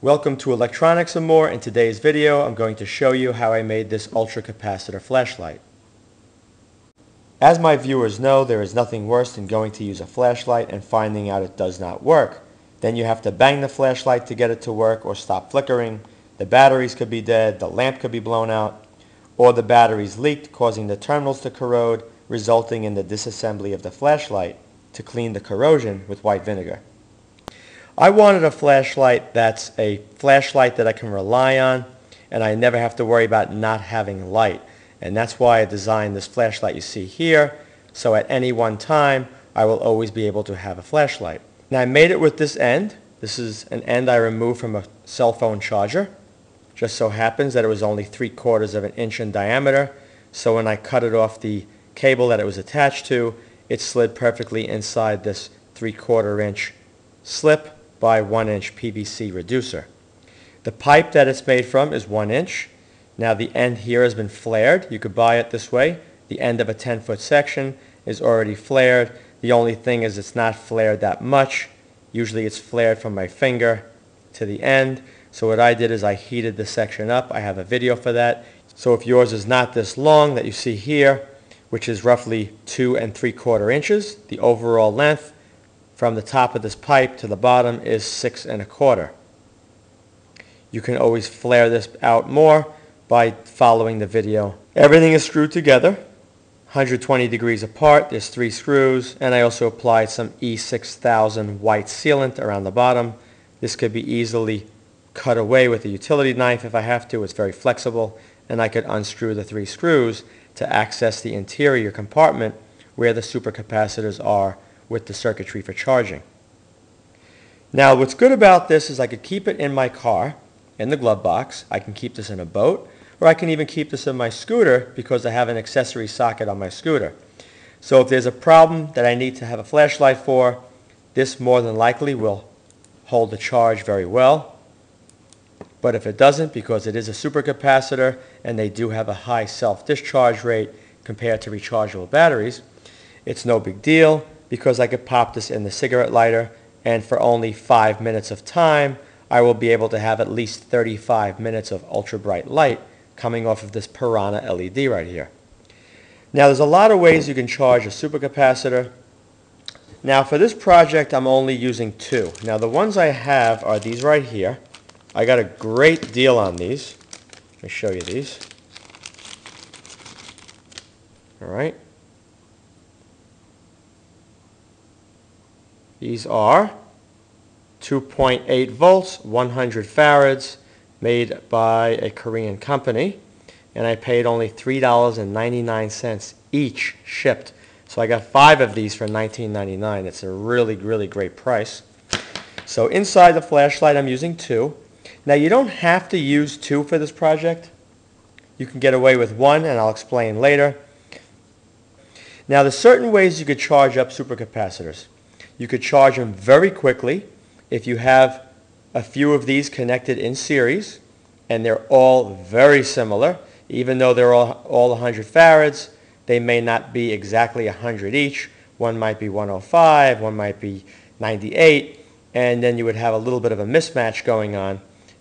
Welcome to Electronics and More. In today's video, I'm going to show you how I made this ultracapacitor flashlight. As my viewers know, there is nothing worse than going to use a flashlight and finding out it does not work. Then you have to bang the flashlight to get it to work or stop flickering. The batteries could be dead, the lamp could be blown out, or the batteries leaked, causing the terminals to corrode, resulting in the disassembly of the flashlight to clean the corrosion with white vinegar. I wanted a flashlight that's a flashlight that I can rely on and I never have to worry about not having light. And that's why I designed this flashlight you see here. So at any one time, I will always be able to have a flashlight. Now I made it with this end. This is an end I removed from a cell phone charger. Just so happens that it was only three quarters of an inch in diameter. So when I cut it off the cable that it was attached to, it slid perfectly inside this three quarter inch slip by 1 inch PVC reducer. The pipe that it's made from is 1 inch. Now the end here has been flared. You could buy it this way. The end of a 10 foot section is already flared. The only thing is it's not flared that much. Usually it's flared from my finger to the end. So what I did is I heated the section up. I have a video for that. So if yours is not this long that you see here, which is roughly two and three quarter inches, the overall length from the top of this pipe to the bottom is six and a quarter. You can always flare this out more by following the video. Everything is screwed together, 120 degrees apart. There's three screws, and I also applied some E6000 white sealant around the bottom. This could be easily cut away with a utility knife if I have to. It's very flexible, and I could unscrew the three screws to access the interior compartment where the supercapacitors are with the circuitry for charging. Now what's good about this is I could keep it in my car in the glove box. I can keep this in a boat or I can even keep this in my scooter because I have an accessory socket on my scooter. So if there's a problem that I need to have a flashlight for, this more than likely will hold the charge very well. But if it doesn't, because it is a supercapacitor and they do have a high self-discharge rate compared to rechargeable batteries, it's no big deal because I could pop this in the cigarette lighter and for only five minutes of time I will be able to have at least 35 minutes of ultra bright light coming off of this Piranha LED right here. Now there's a lot of ways you can charge a supercapacitor. Now for this project I'm only using two. Now the ones I have are these right here. I got a great deal on these. Let me show you these. All right. These are 2.8 volts, 100 farads, made by a Korean company. And I paid only $3.99 each shipped. So I got five of these for $19.99. It's a really, really great price. So inside the flashlight, I'm using two. Now you don't have to use two for this project. You can get away with one, and I'll explain later. Now there's certain ways you could charge up supercapacitors. You could charge them very quickly if you have a few of these connected in series and they're all very similar. Even though they're all, all 100 farads, they may not be exactly 100 each. One might be 105, one might be 98, and then you would have a little bit of a mismatch going on.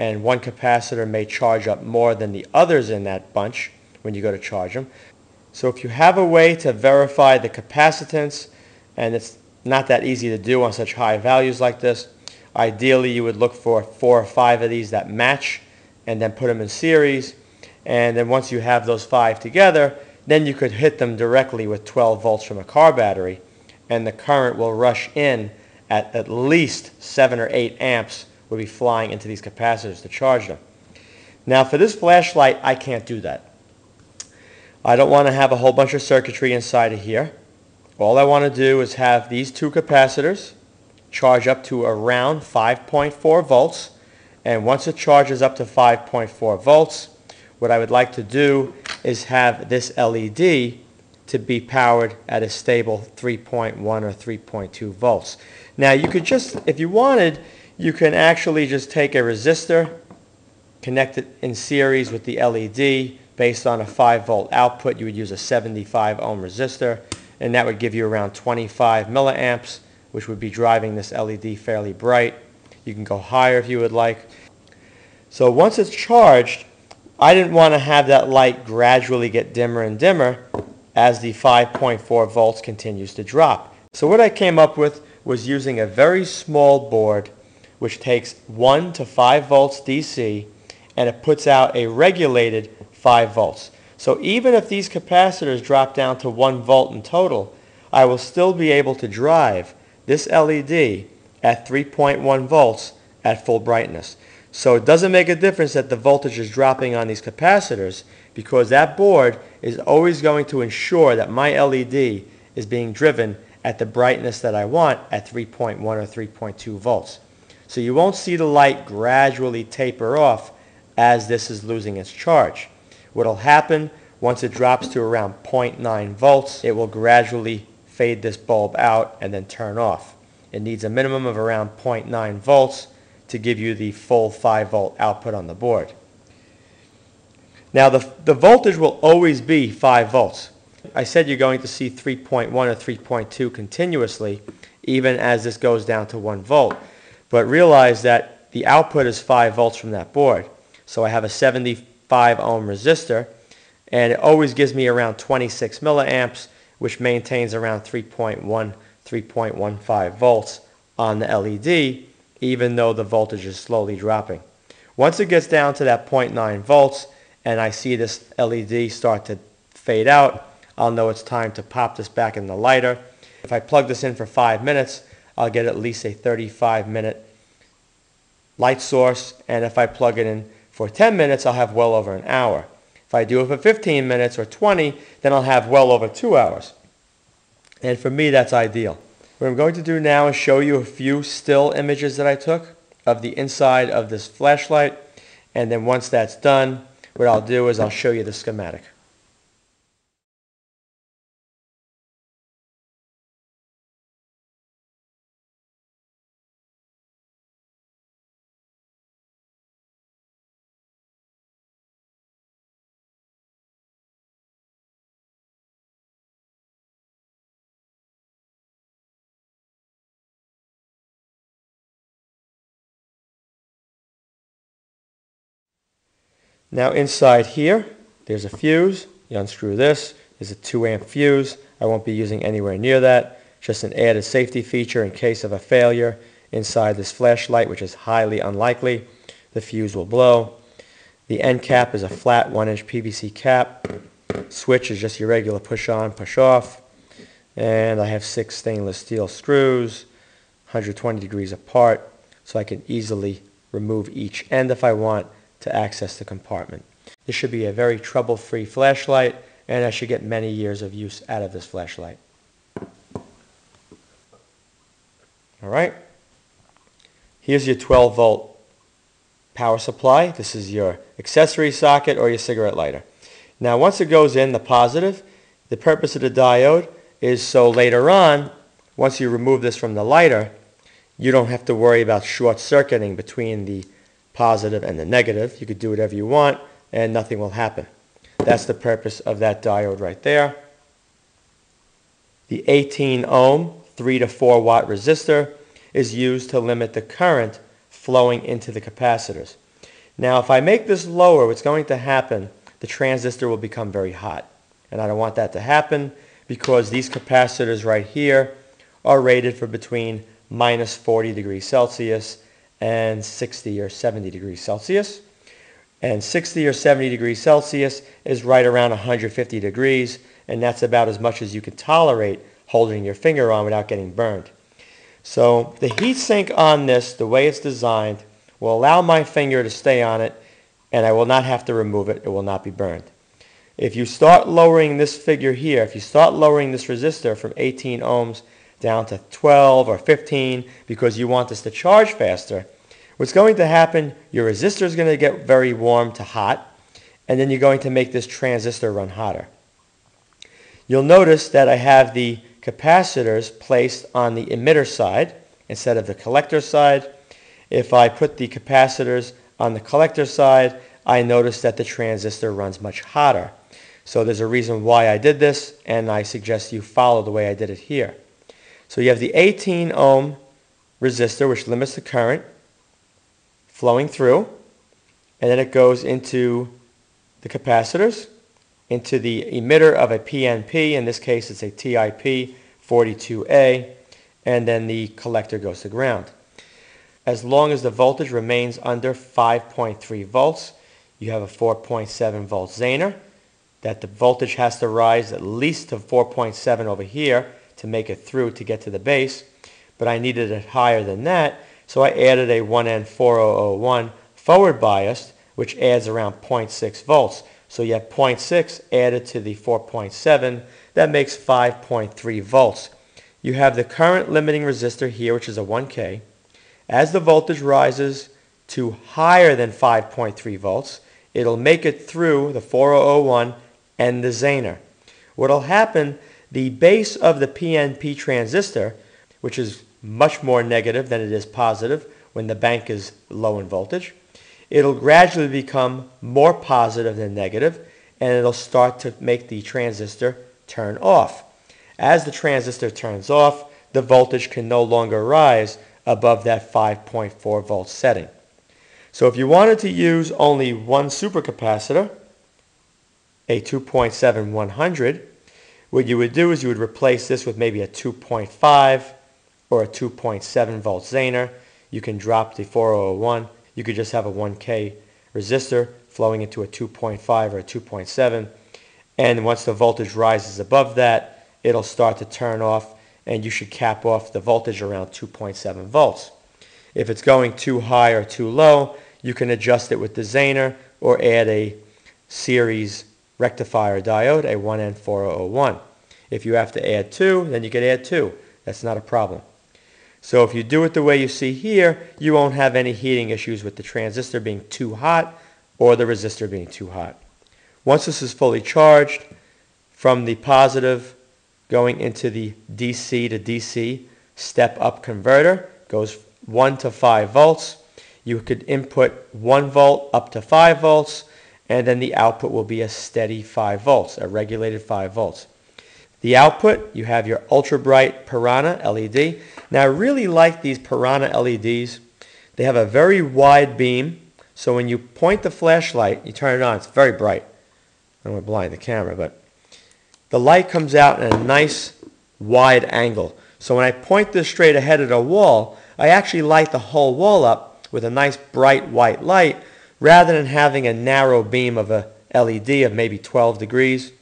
And one capacitor may charge up more than the others in that bunch when you go to charge them. So if you have a way to verify the capacitance, and it's not that easy to do on such high values like this. Ideally, you would look for four or five of these that match and then put them in series. And then once you have those five together, then you could hit them directly with 12 volts from a car battery and the current will rush in at at least 7 or 8 amps will be flying into these capacitors to charge them. Now for this flashlight, I can't do that. I don't want to have a whole bunch of circuitry inside of here. All I want to do is have these two capacitors charge up to around 5.4 volts. And once it charges up to 5.4 volts, what I would like to do is have this LED to be powered at a stable 3.1 or 3.2 volts. Now you could just, if you wanted, you can actually just take a resistor, connect it in series with the LED based on a 5 volt output. You would use a 75 ohm resistor and that would give you around 25 milliamps, which would be driving this LED fairly bright. You can go higher if you would like. So once it's charged, I didn't want to have that light gradually get dimmer and dimmer as the 5.4 volts continues to drop. So what I came up with was using a very small board which takes 1 to 5 volts DC and it puts out a regulated 5 volts. So even if these capacitors drop down to 1 volt in total, I will still be able to drive this LED at 3.1 volts at full brightness. So it doesn't make a difference that the voltage is dropping on these capacitors because that board is always going to ensure that my LED is being driven at the brightness that I want at 3.1 or 3.2 volts. So you won't see the light gradually taper off as this is losing its charge. What will happen once it drops to around 0.9 volts, it will gradually fade this bulb out and then turn off. It needs a minimum of around 0.9 volts to give you the full 5 volt output on the board. Now the, the voltage will always be 5 volts. I said you're going to see 3.1 or 3.2 continuously even as this goes down to 1 volt. But realize that the output is 5 volts from that board. So I have a 75 ohm resistor and it always gives me around 26 milliamps which maintains around 3.1, 3.15 volts on the LED even though the voltage is slowly dropping. Once it gets down to that 0.9 volts and I see this LED start to fade out, I'll know it's time to pop this back in the lighter. If I plug this in for five minutes, I'll get at least a 35 minute light source. And if I plug it in for 10 minutes, I'll have well over an hour. If I do it for 15 minutes or 20, then I'll have well over two hours. And for me, that's ideal. What I'm going to do now is show you a few still images that I took of the inside of this flashlight. And then once that's done, what I'll do is I'll show you the schematic. Now inside here, there's a fuse. You unscrew this. There's a 2 amp fuse. I won't be using anywhere near that. Just an added safety feature in case of a failure inside this flashlight, which is highly unlikely. The fuse will blow. The end cap is a flat 1 inch PVC cap. Switch is just your regular push on, push off. And I have six stainless steel screws, 120 degrees apart, so I can easily remove each end if I want to access the compartment. This should be a very trouble-free flashlight and I should get many years of use out of this flashlight. Alright, here's your 12 volt power supply. This is your accessory socket or your cigarette lighter. Now once it goes in, the positive, the purpose of the diode is so later on, once you remove this from the lighter, you don't have to worry about short circuiting between the positive and the negative. You could do whatever you want and nothing will happen. That's the purpose of that diode right there. The 18 ohm 3 to 4 watt resistor is used to limit the current flowing into the capacitors. Now if I make this lower, what's going to happen, the transistor will become very hot. And I don't want that to happen because these capacitors right here are rated for between minus 40 degrees Celsius and 60 or 70 degrees Celsius. And 60 or 70 degrees Celsius is right around 150 degrees, and that's about as much as you can tolerate holding your finger on without getting burned. So the heat sink on this, the way it's designed, will allow my finger to stay on it, and I will not have to remove it. It will not be burned. If you start lowering this figure here, if you start lowering this resistor from 18 ohms down to 12 or 15 because you want this to charge faster, what's going to happen, your resistor is going to get very warm to hot, and then you're going to make this transistor run hotter. You'll notice that I have the capacitors placed on the emitter side instead of the collector side. If I put the capacitors on the collector side, I notice that the transistor runs much hotter. So there's a reason why I did this, and I suggest you follow the way I did it here. So you have the 18 ohm resistor, which limits the current flowing through, and then it goes into the capacitors, into the emitter of a PNP, in this case it's a TIP 42A, and then the collector goes to ground. As long as the voltage remains under 5.3 volts, you have a 4.7 volt Zener, that the voltage has to rise at least to 4.7 over here to make it through to get to the base, but I needed it higher than that, so I added a 1N4001 forward biased, which adds around 0.6 volts. So you have 0.6 added to the 4.7, that makes 5.3 volts. You have the current limiting resistor here, which is a 1K. As the voltage rises to higher than 5.3 volts, it'll make it through the 4001 and the Zener. What'll happen, the base of the PNP transistor, which is much more negative than it is positive when the bank is low in voltage, it'll gradually become more positive than negative, and it'll start to make the transistor turn off. As the transistor turns off, the voltage can no longer rise above that 5.4 volt setting. So if you wanted to use only one supercapacitor, a 2.7100, what you would do is you would replace this with maybe a 2.5 or a 2.7 volt Zener. You can drop the 4001. You could just have a 1K resistor flowing into a 2.5 or a 2.7. And once the voltage rises above that, it'll start to turn off and you should cap off the voltage around 2.7 volts. If it's going too high or too low, you can adjust it with the Zener or add a series rectifier diode, a 1N4001. If you have to add two, then you can add two. That's not a problem. So if you do it the way you see here, you won't have any heating issues with the transistor being too hot or the resistor being too hot. Once this is fully charged, from the positive going into the DC to DC step-up converter, goes 1 to 5 volts. You could input 1 volt up to 5 volts, and then the output will be a steady 5 volts, a regulated 5 volts. The output, you have your ultra bright Piranha LED. Now I really like these Piranha LEDs. They have a very wide beam, so when you point the flashlight, you turn it on, it's very bright. I don't want to blind the camera, but the light comes out in a nice wide angle. So when I point this straight ahead at a wall, I actually light the whole wall up with a nice bright white light rather than having a narrow beam of a LED of maybe 12 degrees.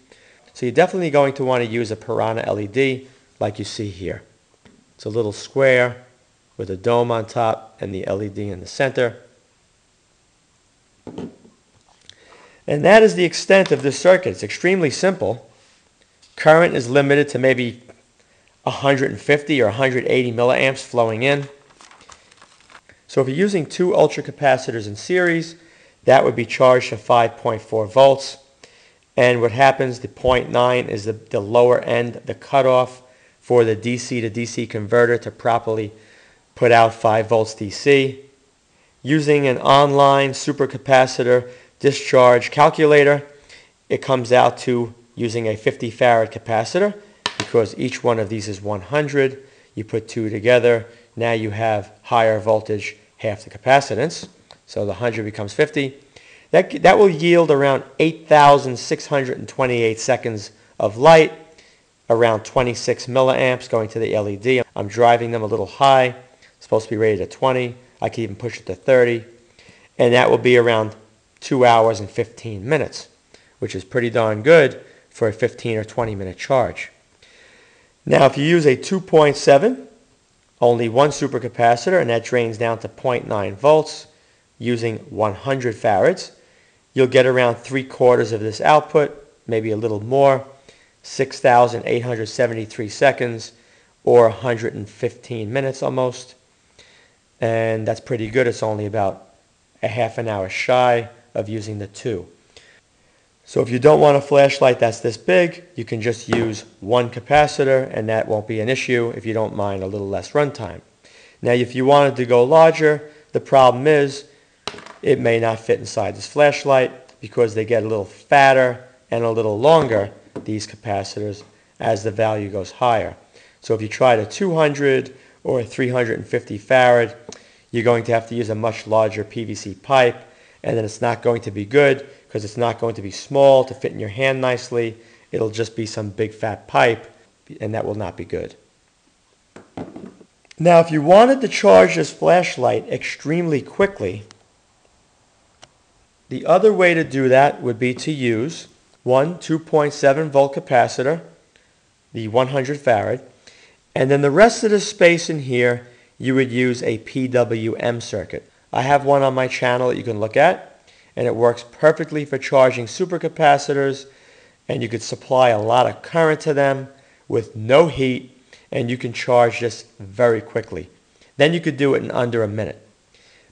So you're definitely going to want to use a Piranha LED like you see here. It's a little square with a dome on top and the LED in the center. And that is the extent of this circuit. It's extremely simple. Current is limited to maybe 150 or 180 milliamps flowing in. So if you're using two ultra capacitors in series, that would be charged to 5.4 volts. And what happens, the 0.9 is the, the lower end, the cutoff for the DC to DC converter to properly put out 5 volts DC. Using an online supercapacitor discharge calculator, it comes out to using a 50 farad capacitor because each one of these is 100. You put two together, now you have higher voltage, half the capacitance. So the 100 becomes 50. That, that will yield around 8,628 seconds of light, around 26 milliamps going to the LED. I'm driving them a little high. It's supposed to be rated at 20. I can even push it to 30. And that will be around 2 hours and 15 minutes, which is pretty darn good for a 15 or 20 minute charge. Now if you use a 2.7, only one supercapacitor, and that drains down to 0.9 volts using 100 farads, you'll get around three quarters of this output, maybe a little more, 6,873 seconds or 115 minutes almost. And that's pretty good. It's only about a half an hour shy of using the two. So if you don't want a flashlight that's this big, you can just use one capacitor and that won't be an issue if you don't mind a little less runtime. Now if you wanted to go larger, the problem is it may not fit inside this flashlight because they get a little fatter and a little longer, these capacitors, as the value goes higher. So if you tried a 200 or a 350 farad, you're going to have to use a much larger PVC pipe, and then it's not going to be good because it's not going to be small to fit in your hand nicely. It'll just be some big fat pipe, and that will not be good. Now, if you wanted to charge this flashlight extremely quickly, the other way to do that would be to use one 2.7 volt capacitor, the 100 farad, and then the rest of the space in here, you would use a PWM circuit. I have one on my channel that you can look at, and it works perfectly for charging supercapacitors, and you could supply a lot of current to them with no heat and you can charge this very quickly. Then you could do it in under a minute.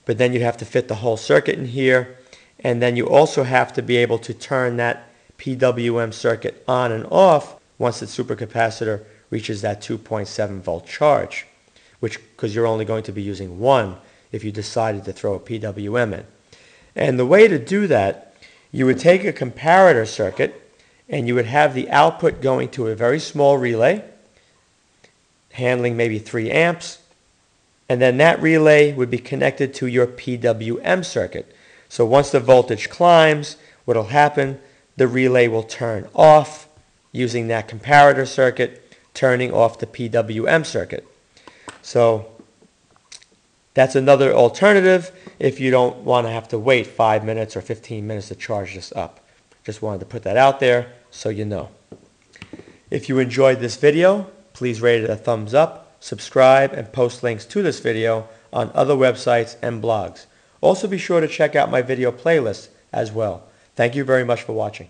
But then you have to fit the whole circuit in here, and then you also have to be able to turn that PWM circuit on and off once the supercapacitor reaches that 2.7 volt charge, which because you're only going to be using one if you decided to throw a PWM in. And the way to do that, you would take a comparator circuit and you would have the output going to a very small relay handling maybe 3 amps. And then that relay would be connected to your PWM circuit. So once the voltage climbs, what will happen, the relay will turn off using that comparator circuit, turning off the PWM circuit. So that's another alternative if you don't want to have to wait 5 minutes or 15 minutes to charge this up. Just wanted to put that out there so you know. If you enjoyed this video, Please rate it a thumbs up, subscribe, and post links to this video on other websites and blogs. Also be sure to check out my video playlist as well. Thank you very much for watching.